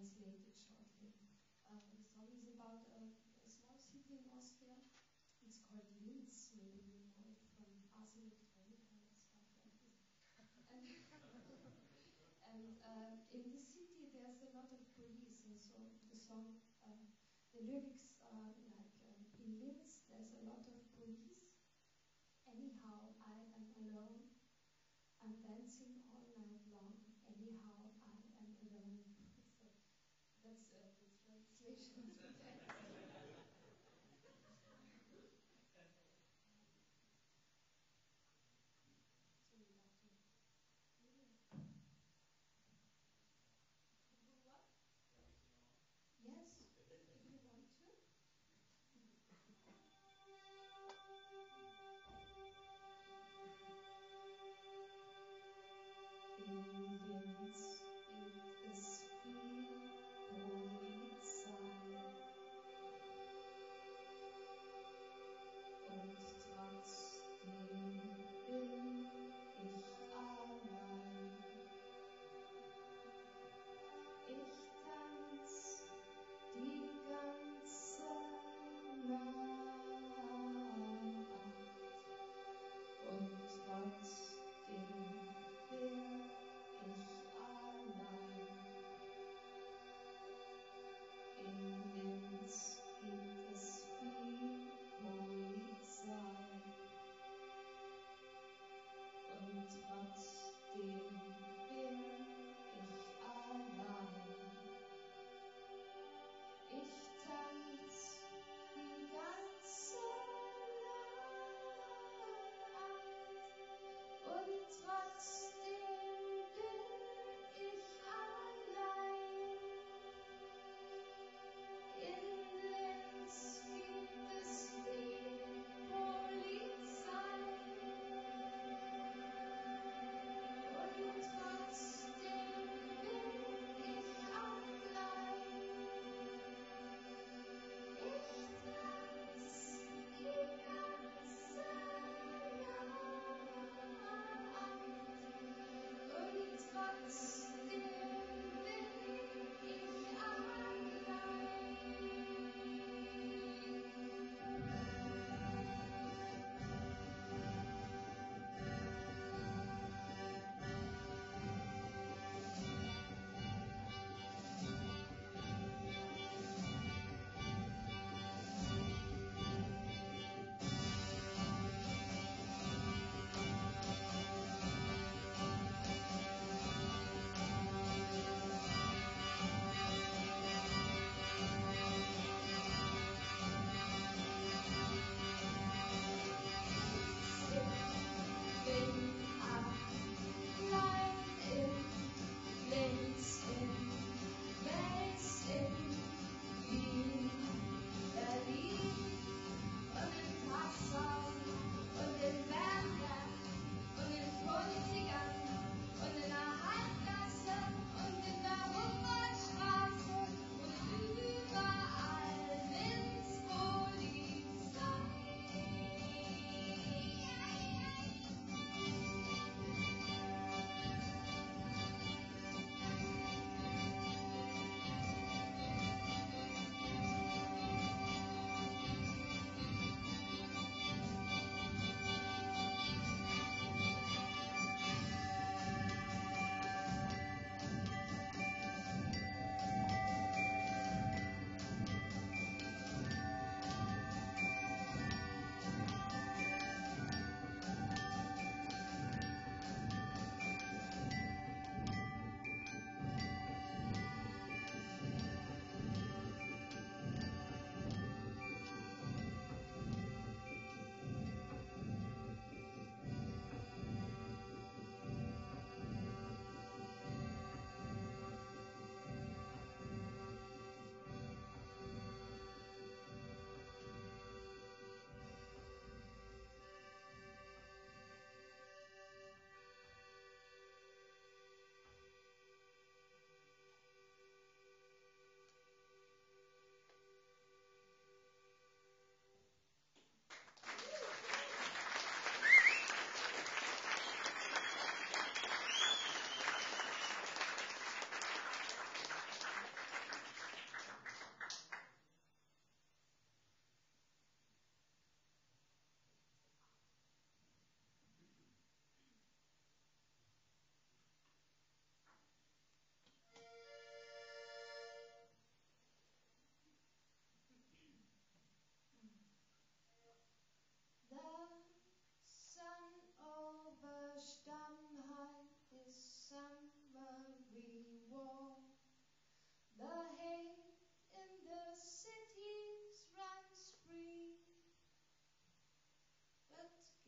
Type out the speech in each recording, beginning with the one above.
to translate shortly. Uh, the song is about a, a, small city in Austria. It's called Linz, maybe you know it from Ars and stuff like this. And, and uh, in the city there's a lot of police, and so the song, uh, the lyrics are like, um, in Linz the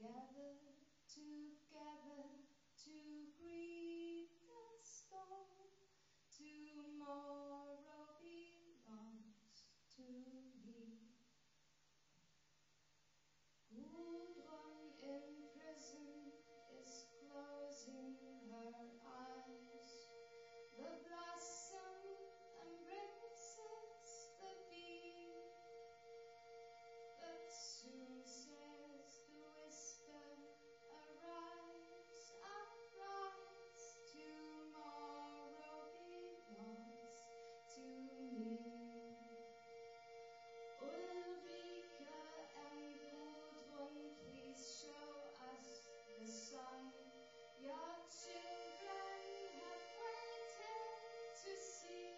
Gather together to greet the storm. Tomorrow belongs to Your children have waited to see.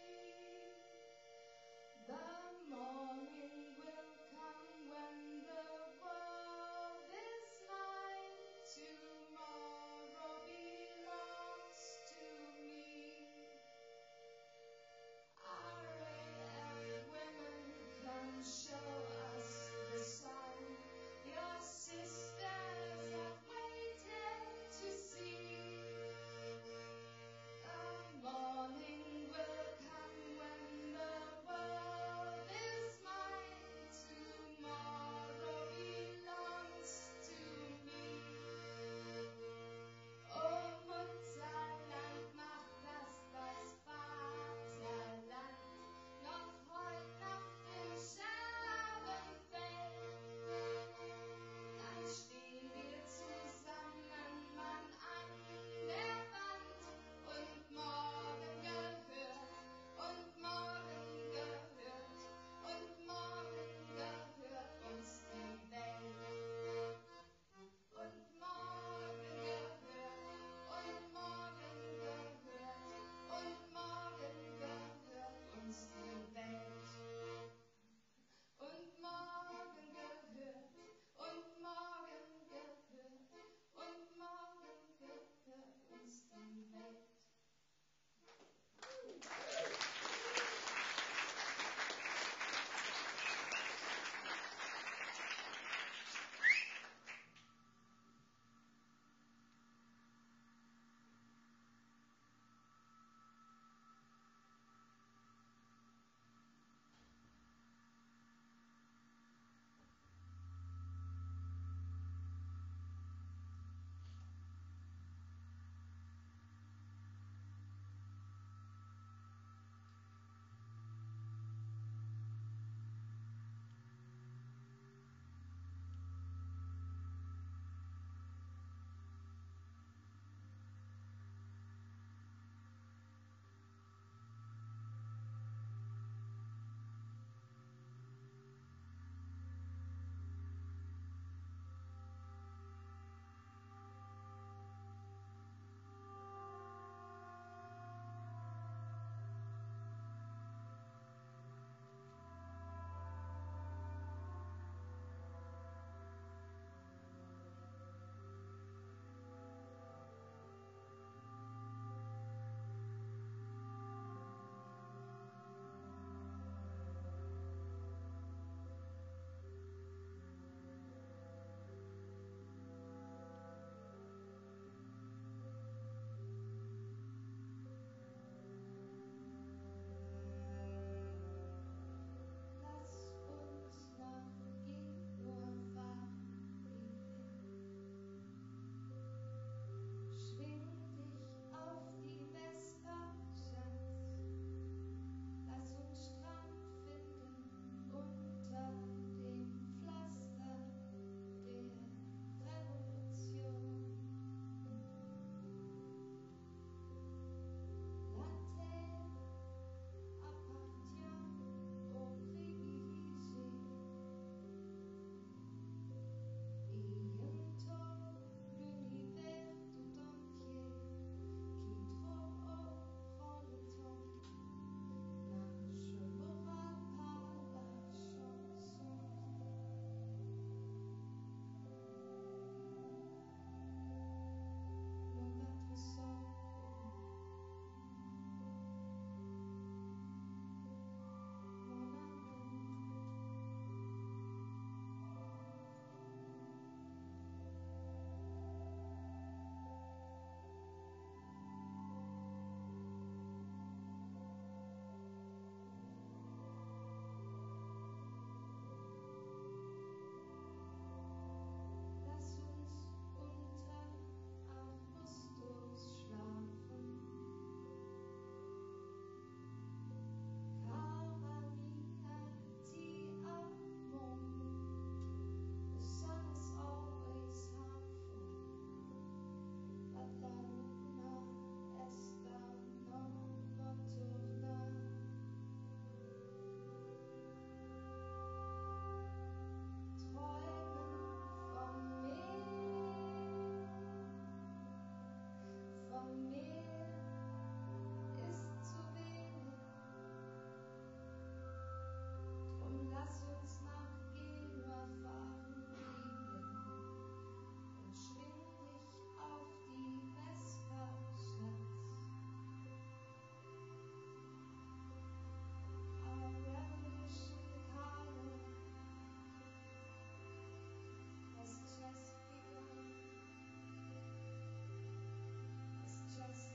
Jesus.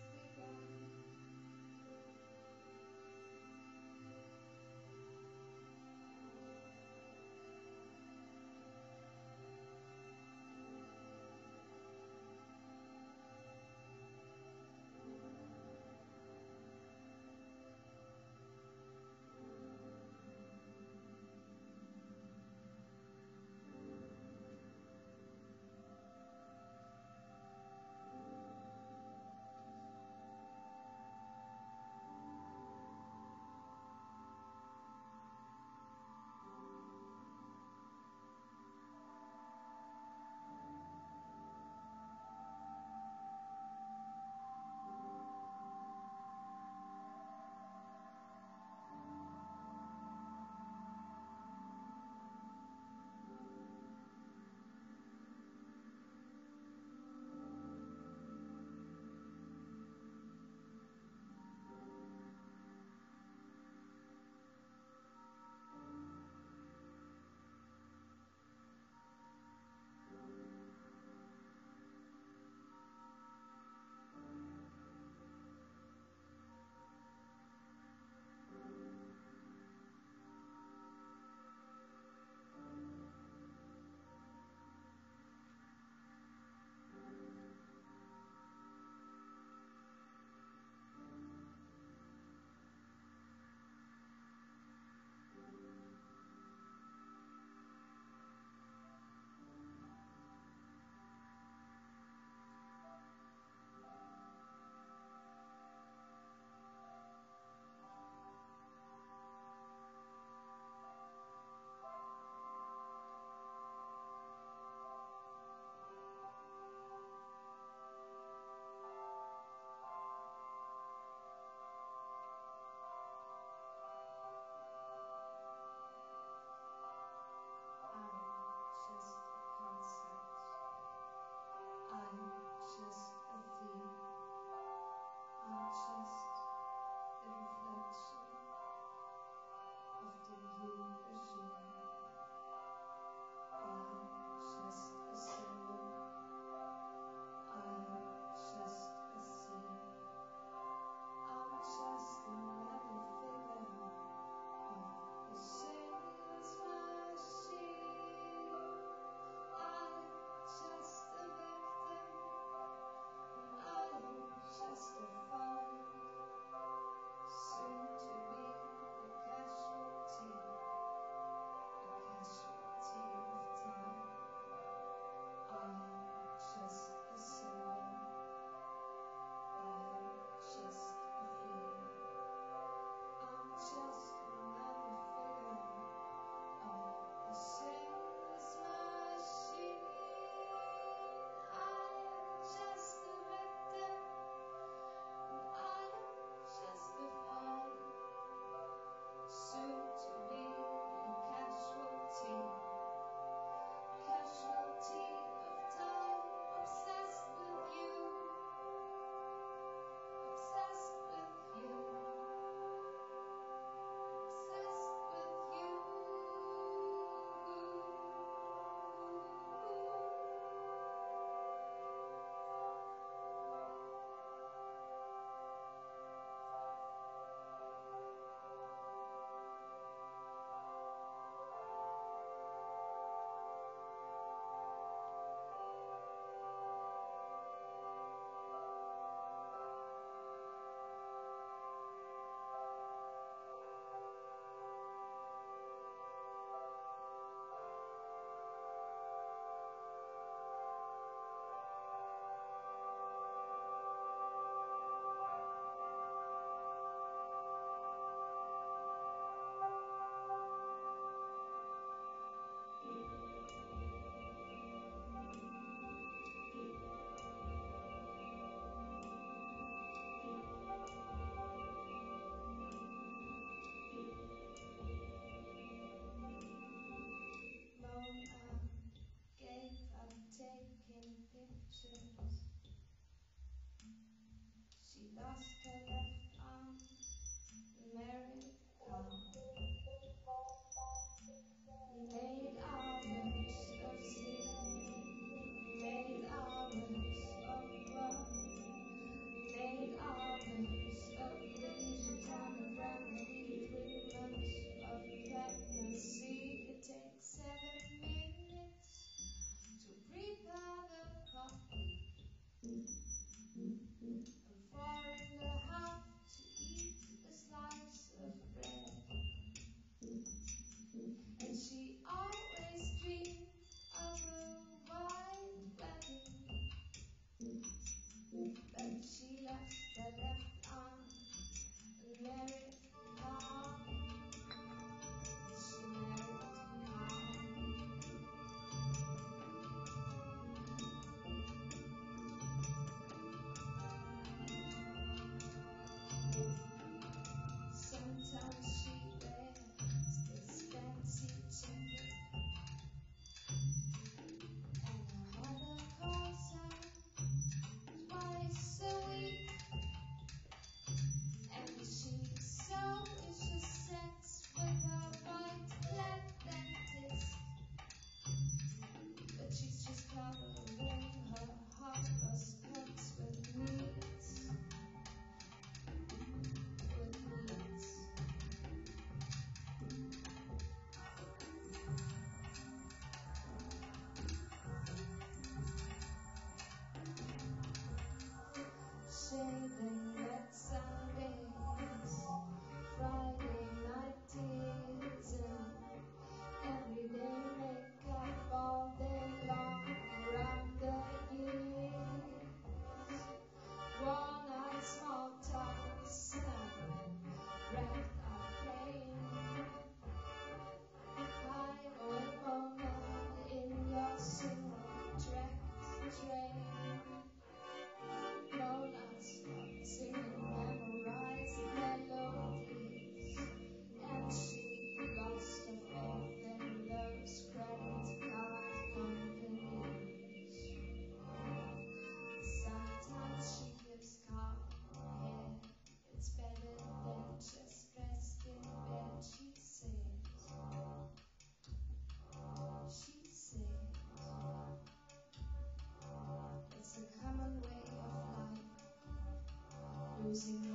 luz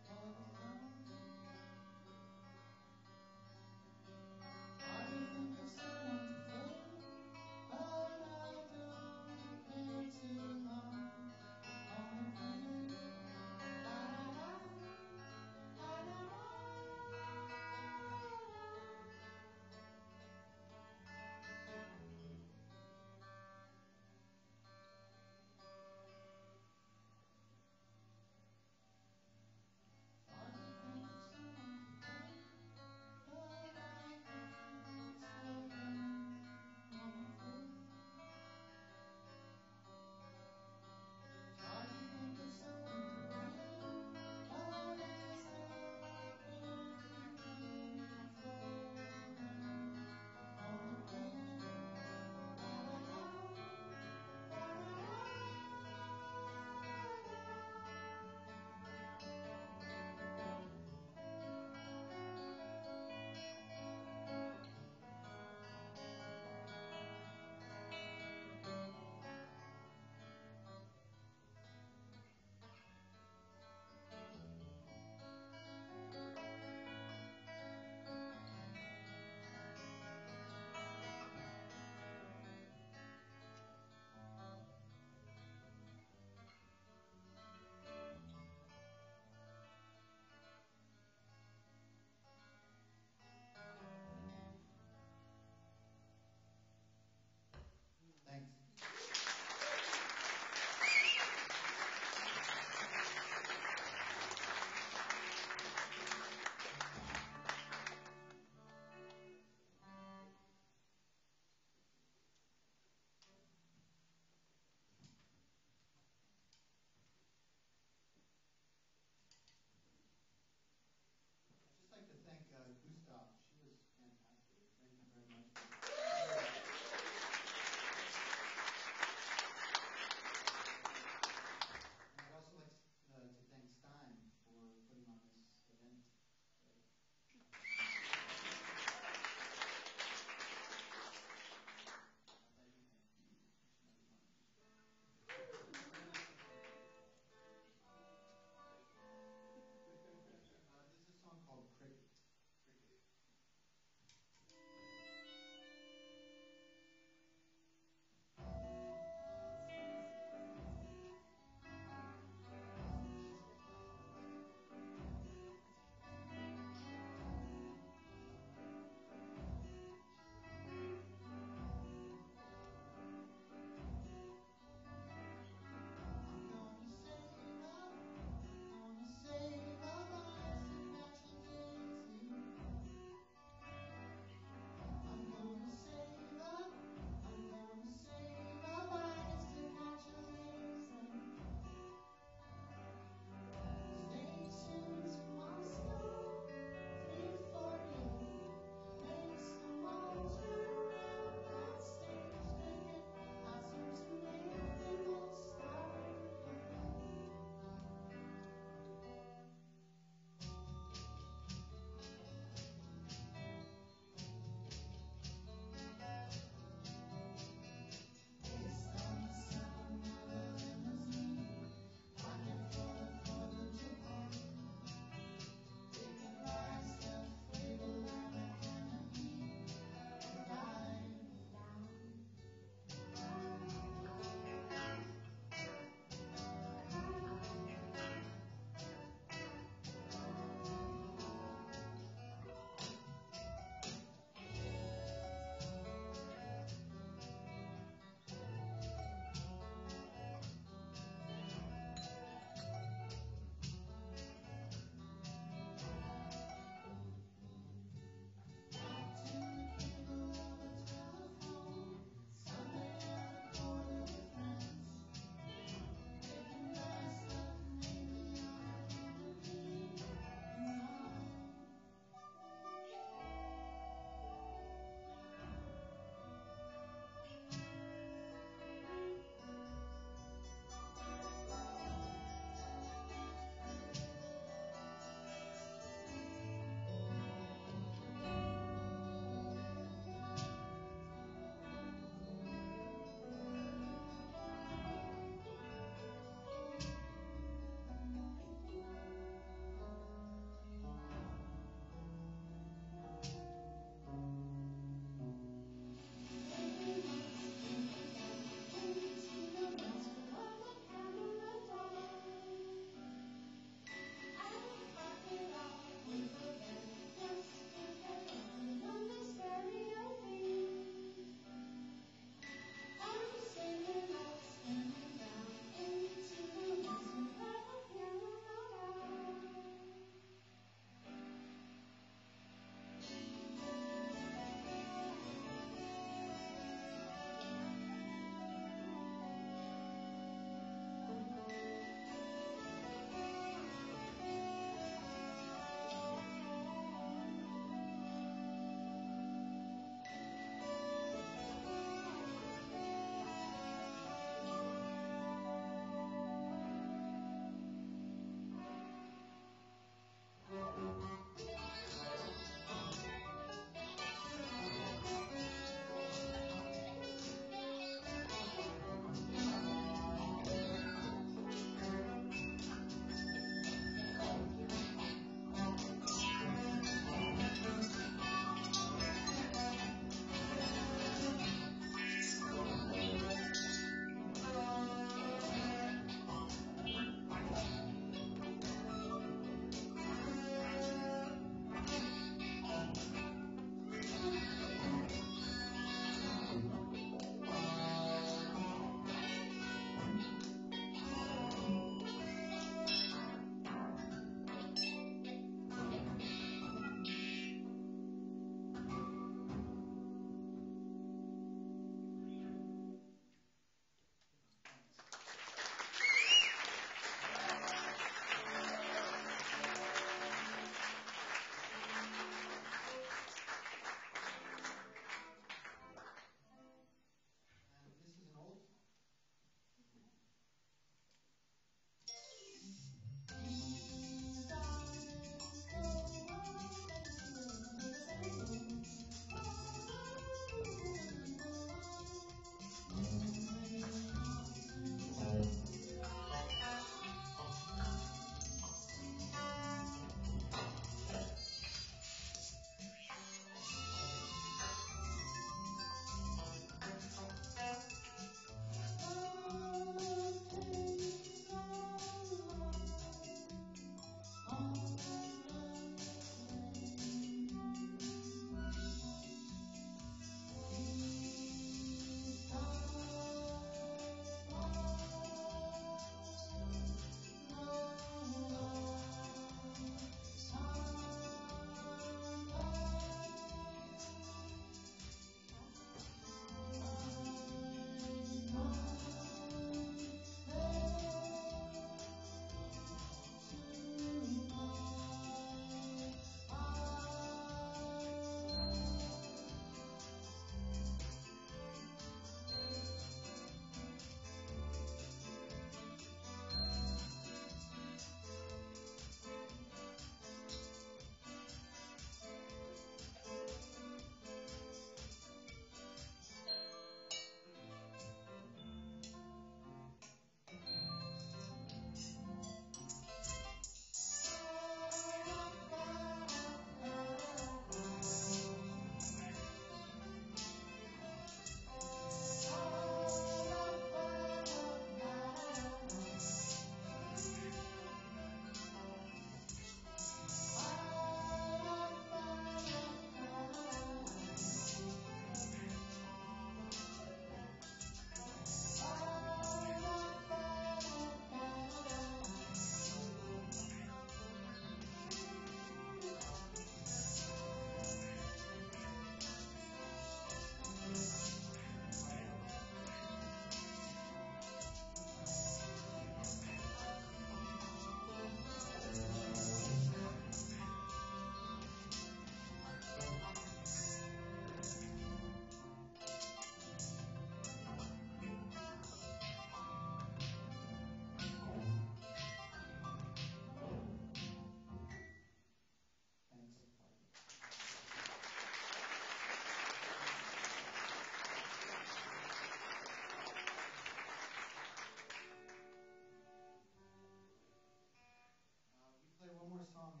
song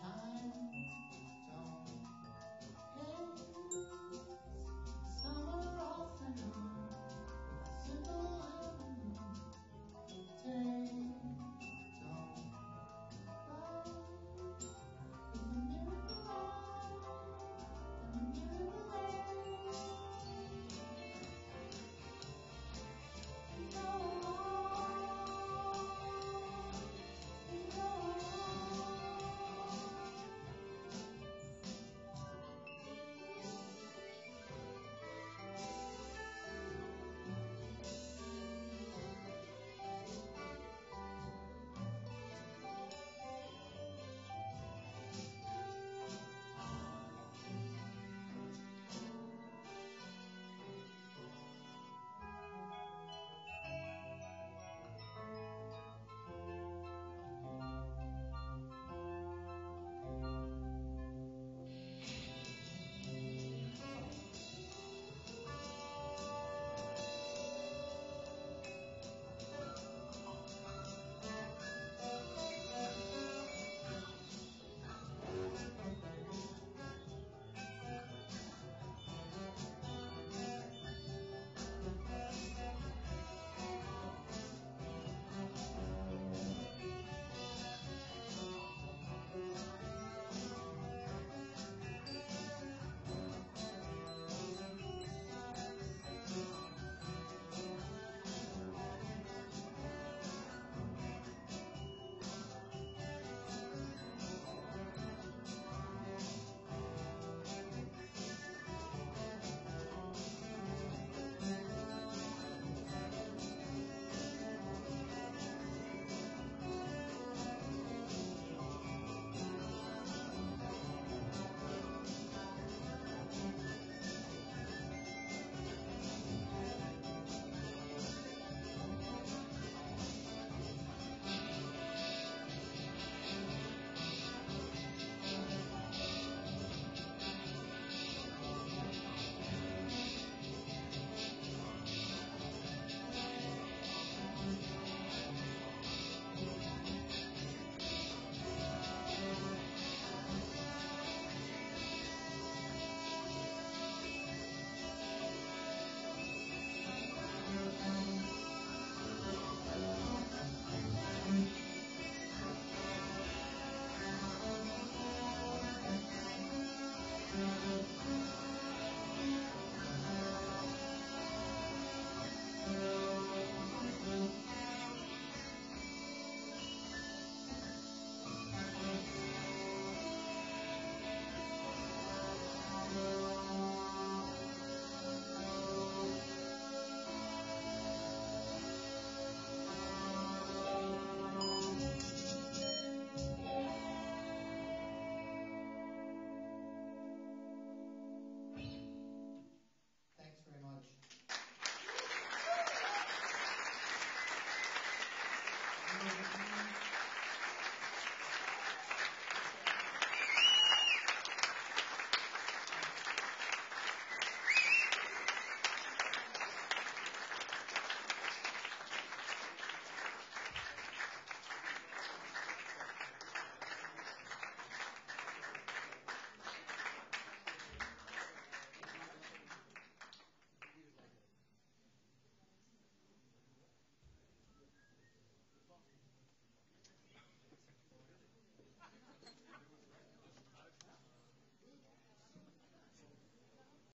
time.